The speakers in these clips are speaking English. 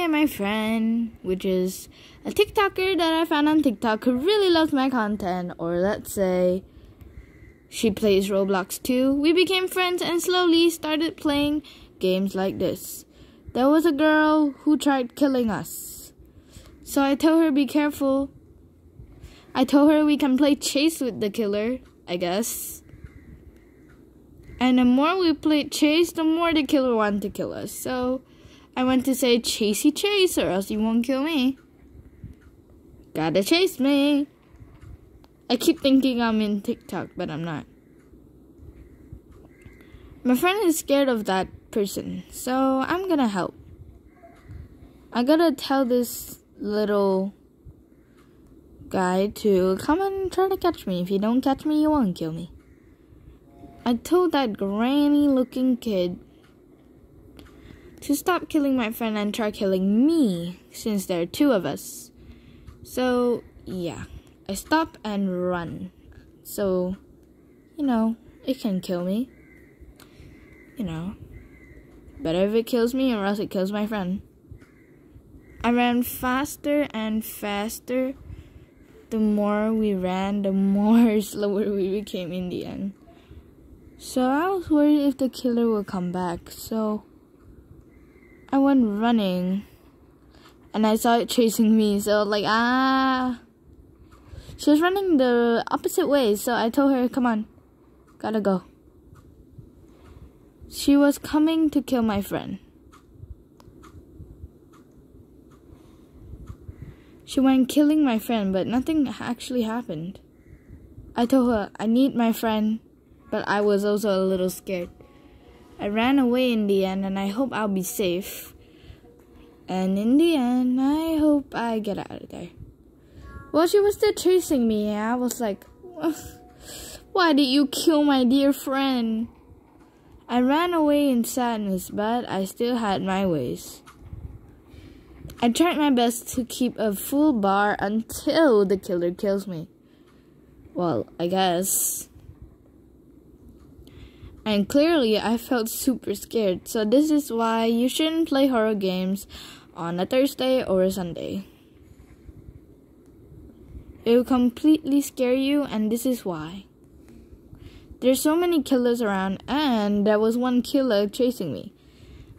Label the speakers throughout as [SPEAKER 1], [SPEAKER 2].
[SPEAKER 1] and my friend, which is a TikToker that I found on TikTok who really loves my content, or let's say she plays Roblox too. We became friends and slowly started playing games like this. There was a girl who tried killing us. So I told her be careful. I told her we can play chase with the killer, I guess. And the more we played chase, the more the killer wanted to kill us. So I went to say, Chasey chase, or else you won't kill me. Gotta chase me. I keep thinking I'm in TikTok, but I'm not. My friend is scared of that person, so I'm gonna help. I gotta tell this little guy to come and try to catch me. If you don't catch me, you won't kill me. I told that granny looking kid to stop killing my friend and try killing me since there are two of us. So, yeah, I stop and run. So, you know, it can kill me. You know, better if it kills me or else it kills my friend. I ran faster and faster. The more we ran, the more slower we became in the end. So I was worried if the killer would come back. So I went running and I saw it chasing me. So like ah, she was running the opposite way. So I told her, "Come on, gotta go." She was coming to kill my friend. She went killing my friend, but nothing actually happened. I told her I need my friend, but I was also a little scared. I ran away in the end, and I hope I'll be safe. And in the end, I hope I get out of there. Well, she was still chasing me, and I was like, Why did you kill my dear friend? I ran away in sadness, but I still had my ways. I tried my best to keep a full bar until the killer kills me. Well, I guess. And clearly, I felt super scared. So, this is why you shouldn't play horror games on a Thursday or a Sunday. It will completely scare you, and this is why. There's so many killers around, and there was one killer chasing me.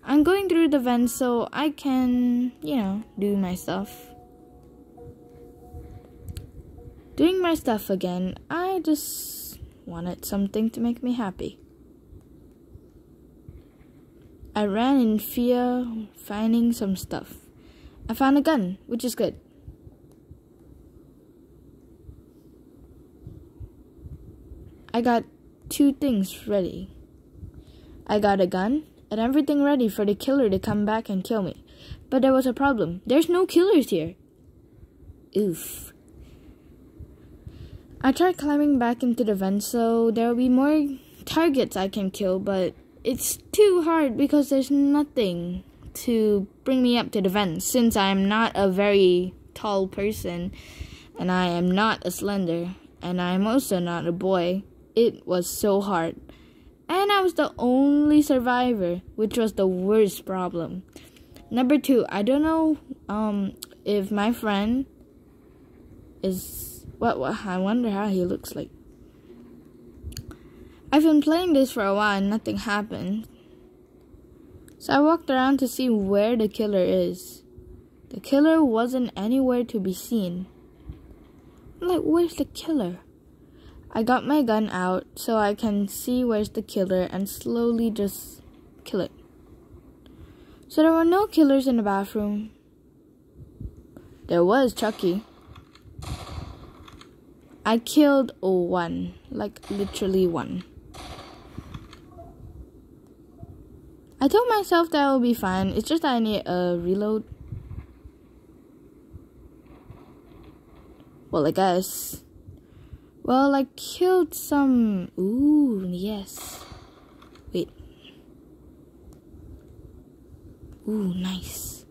[SPEAKER 1] I'm going through the vent so I can, you know, do my stuff. Doing my stuff again, I just wanted something to make me happy. I ran in fear, finding some stuff. I found a gun, which is good. I got two things ready. I got a gun and everything ready for the killer to come back and kill me. But there was a problem. There's no killers here. Oof. I tried climbing back into the vent so there will be more targets I can kill, but it's too hard because there's nothing to bring me up to the vent since I am not a very tall person and I am not a slender and I am also not a boy. It was so hard. And I was the only survivor, which was the worst problem. Number two, I don't know um, if my friend is what, what I wonder how he looks like. I've been playing this for a while and nothing happened. So I walked around to see where the killer is. The killer wasn't anywhere to be seen. I'm like, where's the killer? I got my gun out so I can see where's the killer and slowly just kill it. So there were no killers in the bathroom. There was Chucky. I killed one, like literally one. I told myself that will be fine. It's just that I need a reload. Well, I guess. Well, I killed some. Ooh, yes. Wait. Ooh, nice.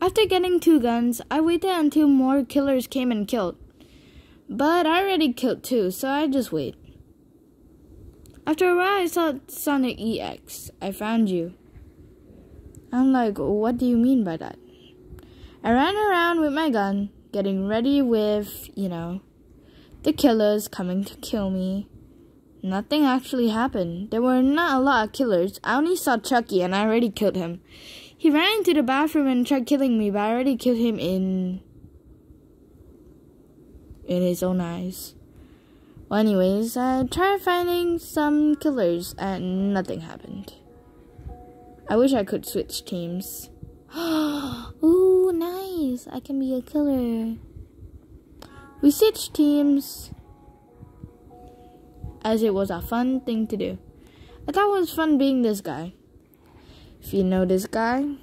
[SPEAKER 1] After getting two guns, I waited until more killers came and killed. But I already killed two, so I just wait. After a while, I saw Sonic EX. I found you. I'm like, what do you mean by that? I ran around with my gun, getting ready with, you know, the killers coming to kill me. Nothing actually happened. There were not a lot of killers. I only saw Chucky and I already killed him. He ran into the bathroom and tried killing me, but I already killed him in in his own eyes. Well, anyways, I tried finding some killers and nothing happened. I wish I could switch teams. Ooh, nice. I can be a killer. We switched teams as it was a fun thing to do. I thought it was fun being this guy. If you know this guy,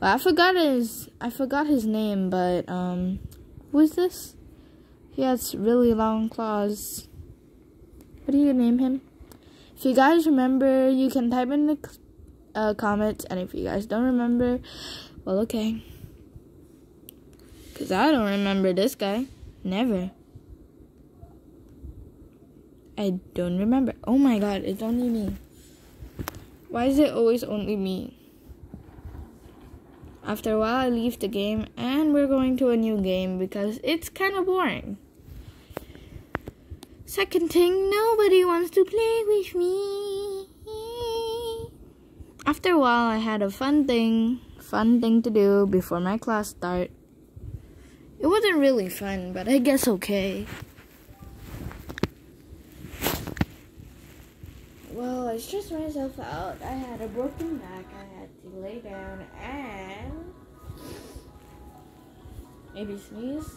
[SPEAKER 1] well, I forgot his I forgot his name, but um, who is this? He has really long claws. What do you name him? If you guys remember, you can type in the uh, comments, and if you guys don't remember, well, okay. Because I don't remember this guy. Never. I don't remember. Oh my god, it's only me. Why is it always only me? After a while, I leave the game and we're going to a new game because it's kind of boring. Second thing, nobody wants to play with me. After a while, I had a fun thing, fun thing to do before my class start. It wasn't really fun, but I guess okay. Well, I stressed myself out. I had a broken back. I had to lay down and maybe sneeze.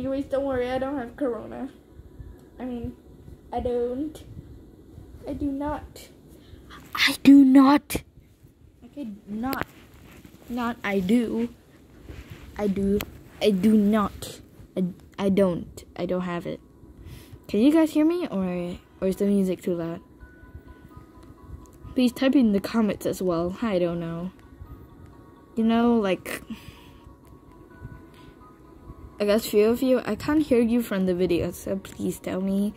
[SPEAKER 1] Anyways, don't worry, I don't have corona. I mean, I don't. I do not. I do not. I not. Not I do. I do. I do not. I, I don't. I don't have it. Can you guys hear me or or is the music too loud? Please type in the comments as well. I don't know. You know, like I guess few of you I can't hear you from the video, so please tell me.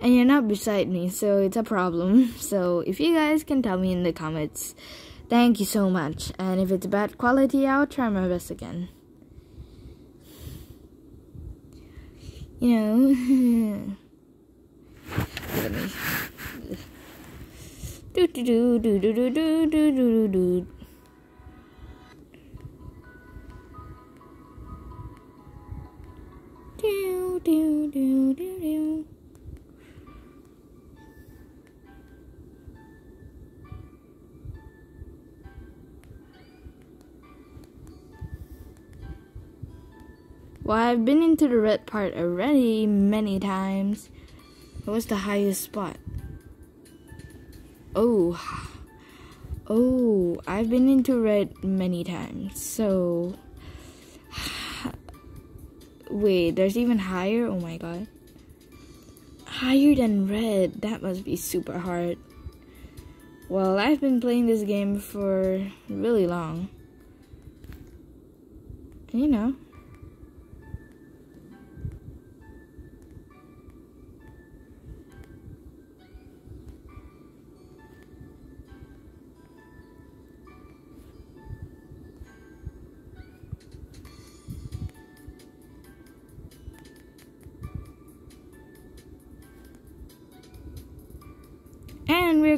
[SPEAKER 1] And you're not beside me, so it's a problem. So if you guys can tell me in the comments Thank you so much. And if it's bad quality, I'll try my best again. You know. Let me. Do do do do do do do do do do. Well, I've been into the red part already many times. What's the highest spot? Oh. Oh, I've been into red many times. So. Wait, there's even higher? Oh my god. Higher than red. That must be super hard. Well, I've been playing this game for really long. You know.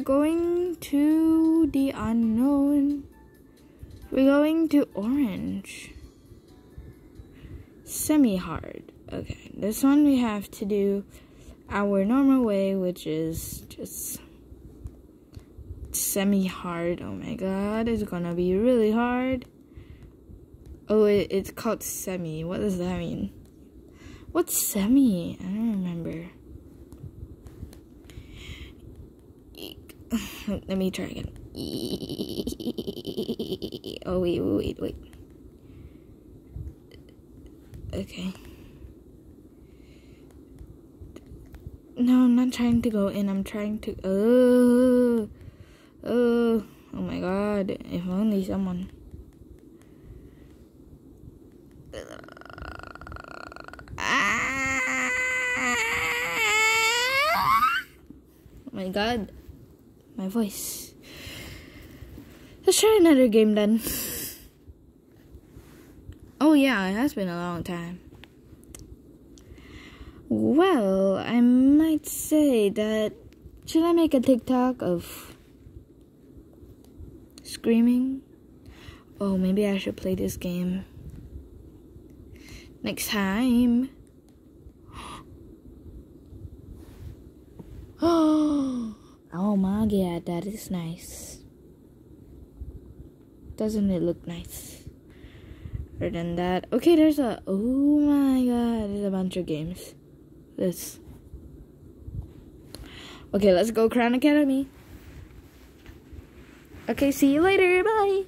[SPEAKER 1] We're going to the unknown. We're going to orange. Semi hard. Okay, this one we have to do our normal way, which is just semi hard. Oh my god, it's gonna be really hard. Oh, it, it's called semi. What does that mean? What's semi? I don't remember. Let me try again. Oh, wait, wait, wait. Okay. No, I'm not trying to go in. I'm trying to. Oh. Oh. Oh my god. If only someone. Ah! Oh my god. My voice. Let's try another game then. Oh yeah, it has been a long time. Well, I might say that should I make a TikTok of screaming? Oh, maybe I should play this game next time. oh god, that is nice. Doesn't it look nice? Other than that, okay, there's a oh my god, there's a bunch of games. This. Okay, let's go Crown Academy. Okay, see you later. Bye.